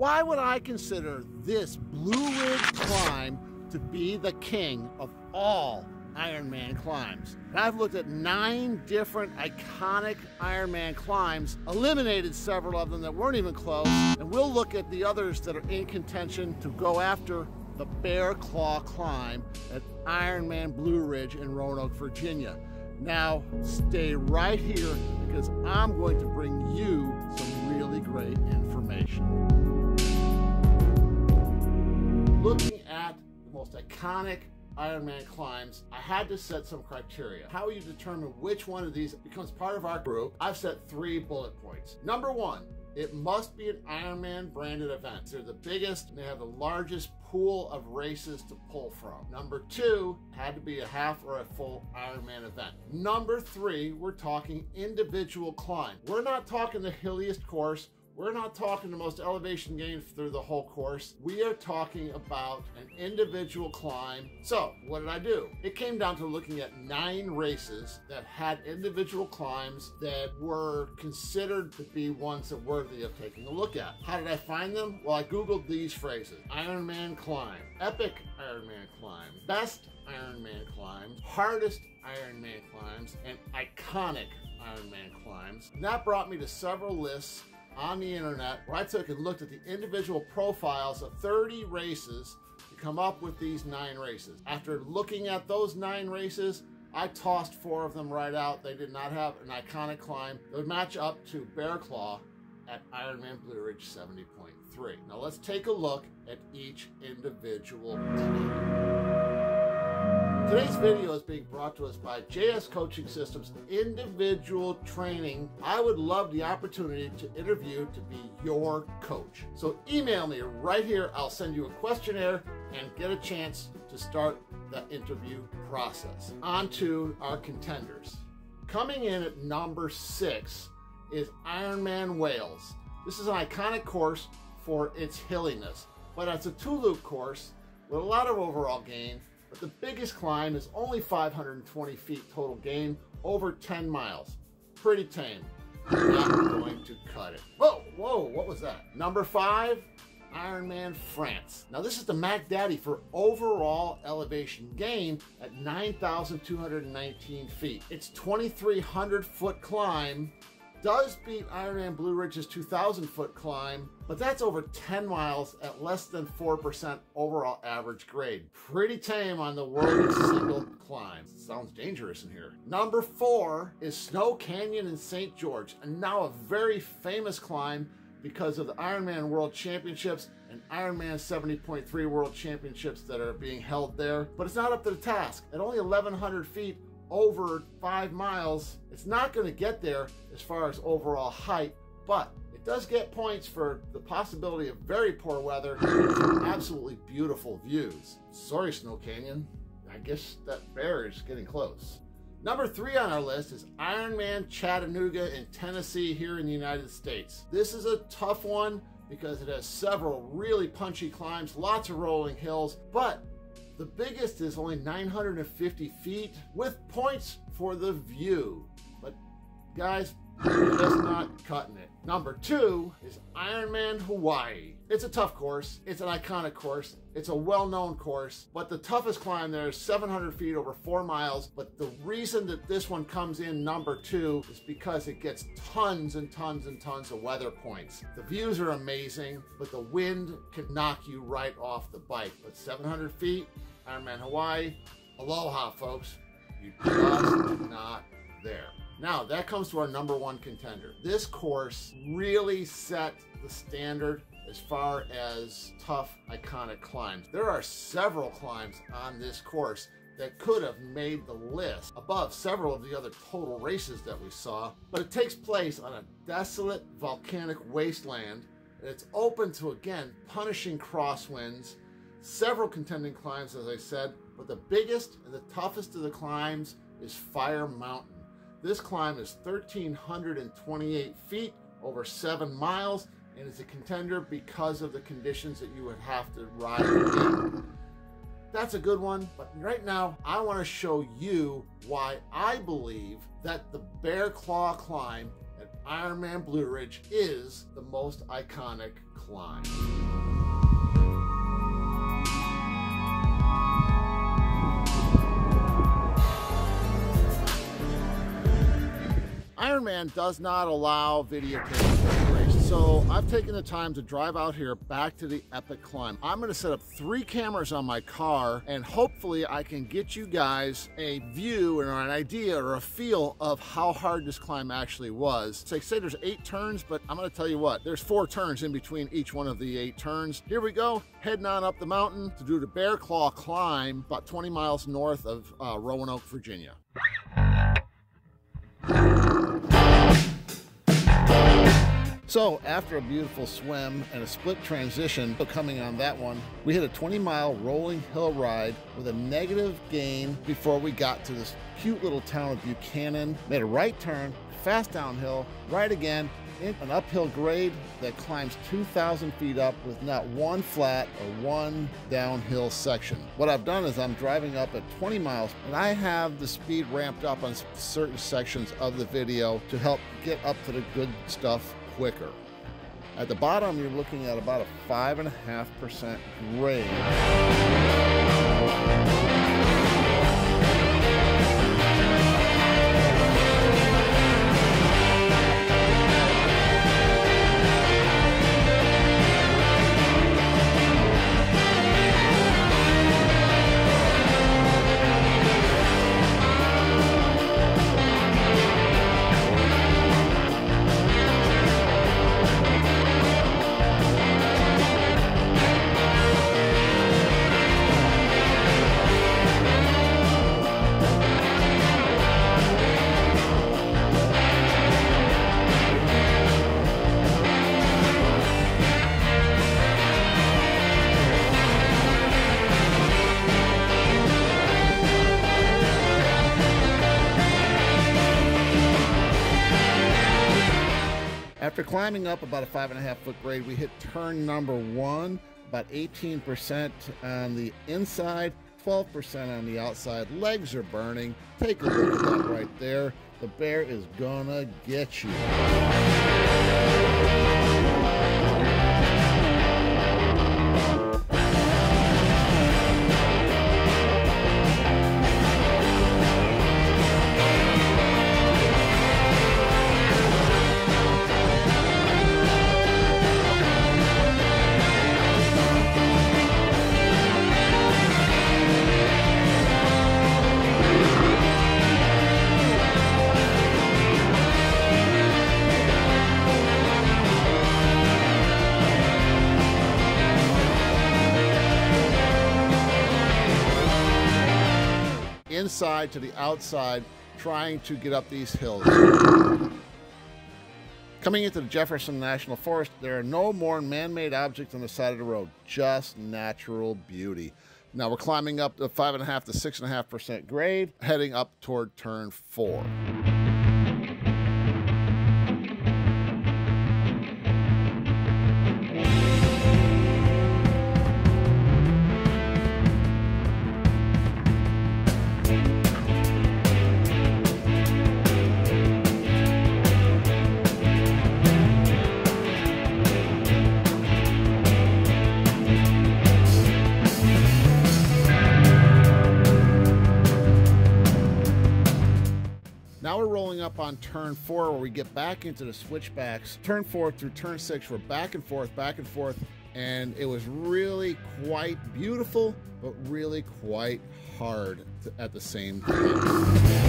Why would I consider this Blue Ridge climb to be the king of all Ironman climbs. And I've looked at nine different iconic Ironman climbs, eliminated several of them that weren't even close, and we'll look at the others that are in contention to go after the Bear Claw climb at Ironman Blue Ridge in Roanoke, Virginia. Now, stay right here because I'm going to bring you some most iconic Ironman climbs, I had to set some criteria. How you determine which one of these becomes part of our group, I've set three bullet points. Number one, it must be an Ironman branded event. They're the biggest and they have the largest pool of races to pull from. Number two, had to be a half or a full Ironman event. Number three, we're talking individual climb. We're not talking the hilliest course we're not talking the most elevation gain through the whole course. We are talking about an individual climb. So what did I do? It came down to looking at nine races that had individual climbs that were considered to be ones that worthy of taking a look at. How did I find them? Well, I Googled these phrases. Ironman climb, epic Ironman climb, best Ironman climb, hardest Ironman climbs, and iconic Ironman climbs. And that brought me to several lists on the internet where I took and looked at the individual profiles of 30 races to come up with these nine races. After looking at those nine races, I tossed four of them right out. They did not have an iconic climb that would match up to Bear Claw at Ironman Blue Ridge 70.3. Now let's take a look at each individual Today's video is being brought to us by JS Coaching Systems Individual Training. I would love the opportunity to interview to be your coach. So email me right here. I'll send you a questionnaire and get a chance to start the interview process. On to our contenders. Coming in at number six is Ironman Wales. This is an iconic course for its hilliness, but it's a two-loop course with a lot of overall gain but the biggest climb is only 520 feet total gain over 10 miles. Pretty tame. Not going to cut it. Whoa, whoa, what was that? Number five, Ironman France. Now this is the Mac Daddy for overall elevation gain at 9,219 feet. It's 2,300 foot climb does beat Ironman Blue Ridge's 2,000 foot climb, but that's over 10 miles at less than 4% overall average grade. Pretty tame on the world single climb. Sounds dangerous in here. Number four is Snow Canyon in St. George, and now a very famous climb because of the Ironman World Championships and Ironman 70.3 World Championships that are being held there. But it's not up to the task. At only 1,100 feet, over five miles. It's not going to get there as far as overall height, but it does get points for the possibility of very poor weather and absolutely beautiful views. Sorry, Snow Canyon. I guess that bear is getting close. Number three on our list is Ironman Chattanooga in Tennessee here in the United States. This is a tough one because it has several really punchy climbs, lots of rolling hills, but the biggest is only 950 feet with points for the view. But guys, just not cutting it. Number two is Ironman Hawaii. It's a tough course. It's an iconic course. It's a well-known course, but the toughest climb there is 700 feet over four miles. But the reason that this one comes in number two is because it gets tons and tons and tons of weather points. The views are amazing, but the wind can knock you right off the bike. But 700 feet, Ironman Hawaii. Aloha, folks. You're just not there. Now, that comes to our number one contender. This course really set the standard as far as tough, iconic climbs. There are several climbs on this course that could have made the list above several of the other total races that we saw, but it takes place on a desolate volcanic wasteland and it's open to, again, punishing crosswinds several contending climbs, as I said, but the biggest and the toughest of the climbs is Fire Mountain. This climb is 1,328 feet over seven miles and is a contender because of the conditions that you would have to ride in. That's a good one, but right now I want to show you why I believe that the Bear Claw climb at Ironman Blue Ridge is the most iconic climb. Ironman does not allow video race, so I've taken the time to drive out here back to the epic climb. I'm going to set up three cameras on my car, and hopefully I can get you guys a view or an idea or a feel of how hard this climb actually was. So they say there's eight turns, but I'm going to tell you what, there's four turns in between each one of the eight turns. Here we go, heading on up the mountain to do the Bear Claw climb about 20 miles north of uh, Roanoke, Virginia. So after a beautiful swim and a split transition coming on that one, we hit a 20 mile rolling hill ride with a negative gain before we got to this cute little town of Buchanan, made a right turn, fast downhill, right again, in an uphill grade that climbs 2,000 feet up with not one flat or one downhill section. What I've done is I'm driving up at 20 miles and I have the speed ramped up on certain sections of the video to help get up to the good stuff quicker. At the bottom, you're looking at about a 5.5% grade. After climbing up about a five and a half foot grade, we hit turn number one, about 18% on the inside, 12% on the outside. Legs are burning. Take a look at that right there. The bear is gonna get you. Inside to the outside, trying to get up these hills. Coming into the Jefferson National Forest, there are no more man-made objects on the side of the road, just natural beauty. Now we're climbing up the five and a half to six and a half percent grade, heading up toward turn four. Now up on turn four where we get back into the switchbacks. Turn four through turn six, we're back and forth, back and forth. And it was really quite beautiful, but really quite hard at the same time.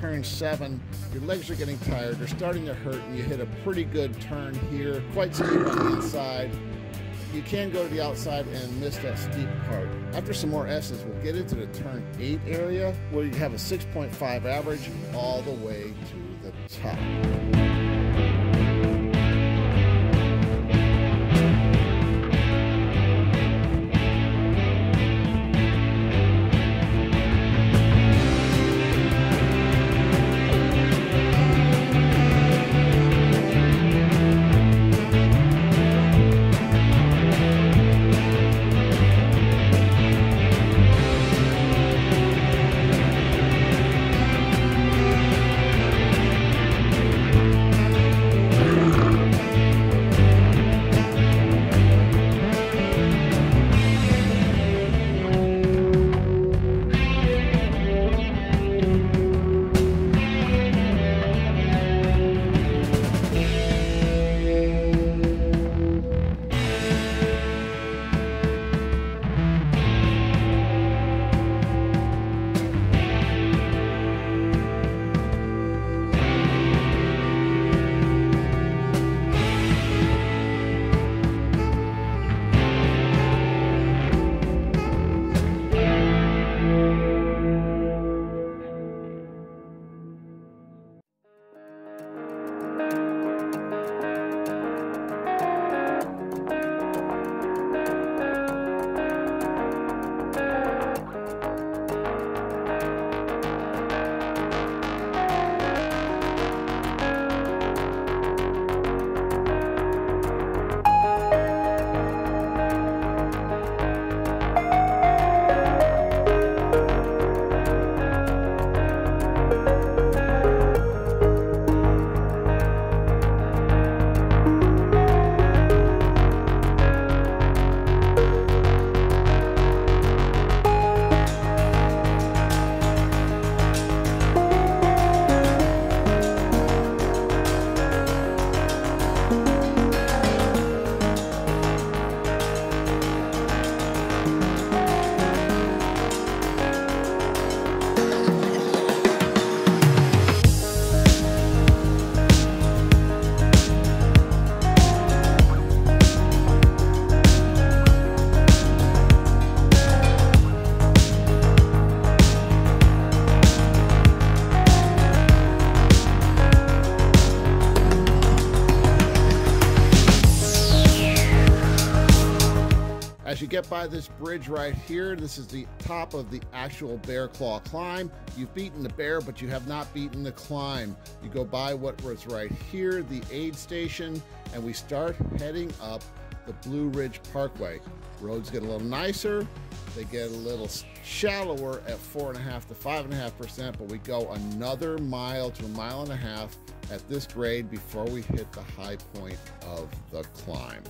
Turn seven, your legs are getting tired, they're starting to hurt, and you hit a pretty good turn here, quite steep on the inside. you can go to the outside and miss that steep part. After some more S's, we'll get into the turn 8 area where you have a 6.5 average all the way to the top. By this bridge right here, this is the top of the actual Bear Claw climb. You've beaten the bear, but you have not beaten the climb. You go by what was right here, the aid station, and we start heading up the Blue Ridge Parkway. Roads get a little nicer, they get a little shallower at four and a half to five and a half percent, but we go another mile to a mile and a half at this grade before we hit the high point of the climb.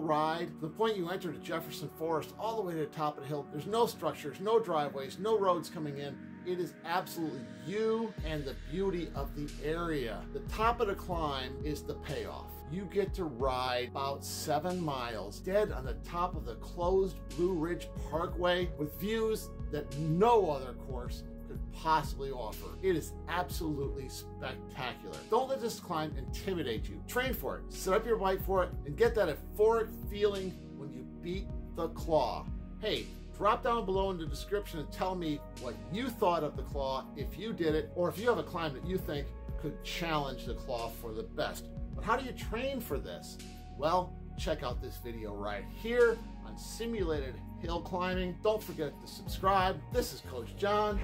Ride. The point you enter to Jefferson Forest, all the way to the top of the hill, there's no structures, no driveways, no roads coming in. It is absolutely you and the beauty of the area. The top of the climb is the payoff. You get to ride about seven miles dead on the top of the closed Blue Ridge Parkway with views that no other course possibly offer. It is absolutely spectacular. Don't let this climb intimidate you. Train for it, set up your bike for it, and get that euphoric feeling when you beat the claw. Hey, drop down below in the description and tell me what you thought of the claw if you did it, or if you have a climb that you think could challenge the claw for the best. But how do you train for this? Well, check out this video right here on simulated hill climbing. Don't forget to subscribe. This is Coach John.